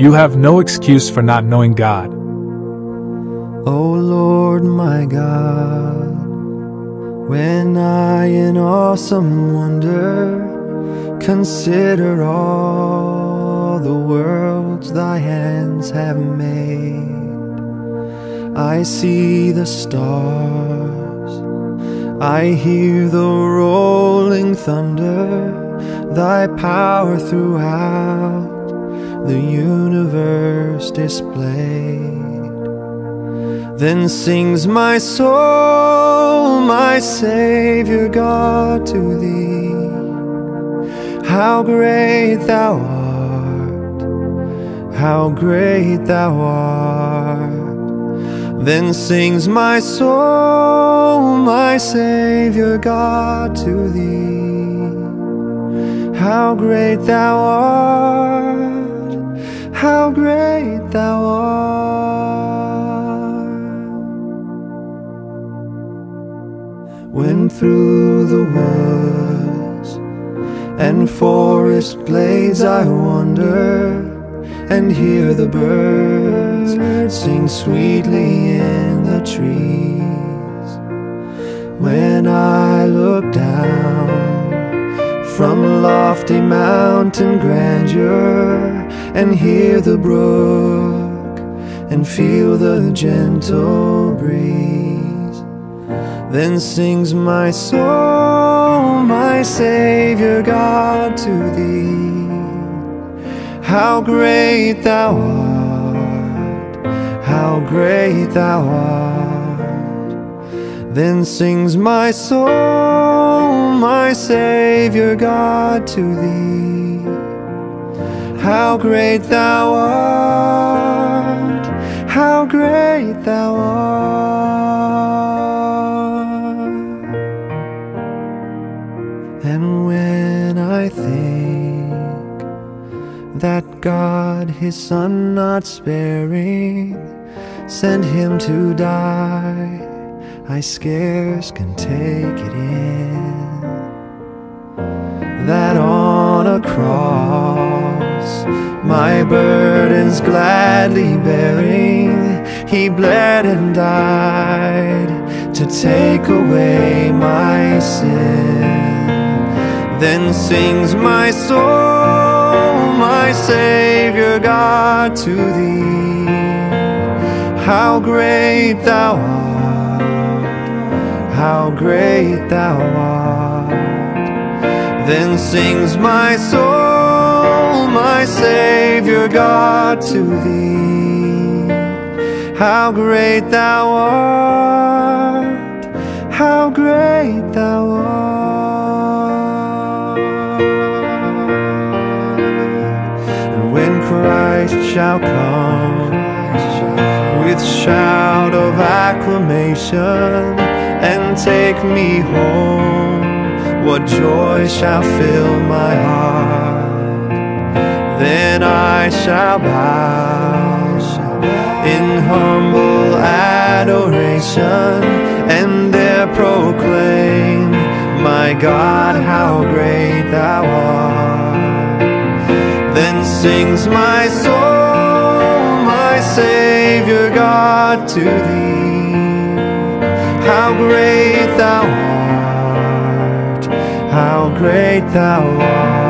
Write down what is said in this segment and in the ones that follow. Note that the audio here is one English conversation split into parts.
You have no excuse for not knowing God. O Lord my God, when I in awesome wonder consider all the worlds thy hands have made, I see the stars, I hear the rolling thunder, thy power throughout the universe displayed. Then sings my soul, my Savior God, to thee. How great thou art, how great thou art. Then sings my soul, my Savior God, to thee. How great thou art, how great thou art. When through the woods and forest glades I wander and hear the birds sing sweetly in the trees. When I look down from lofty mountain grandeur and hear the brook and feel the gentle breeze. Then sings my soul, my Savior God, to thee. How great thou art, how great thou art. Then sings my soul, my Savior God, to thee. How great thou art, how great thou art. And when I think that God, his Son not sparing, sent him to die, I scarce can take it in. That on a cross, my burdens gladly bearing, he bled and died to take away my sin. Then sings my soul, my Savior God, to thee. How great thou art, how great thou art. Then sings my soul, my Savior God, to thee. How great thou art, how great thou art. And when Christ shall come with shout of acclamation and take me home, what joy shall fill my heart? Then I shall bow in humble adoration and there proclaim, My God, how great thou art. Then sings my soul, my Savior God, to thee. How great thou art, how great thou art.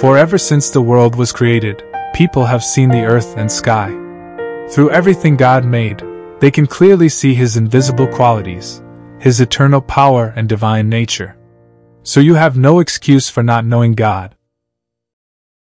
For ever since the world was created, people have seen the earth and sky. Through everything God made, they can clearly see His invisible qualities, His eternal power and divine nature. So you have no excuse for not knowing God.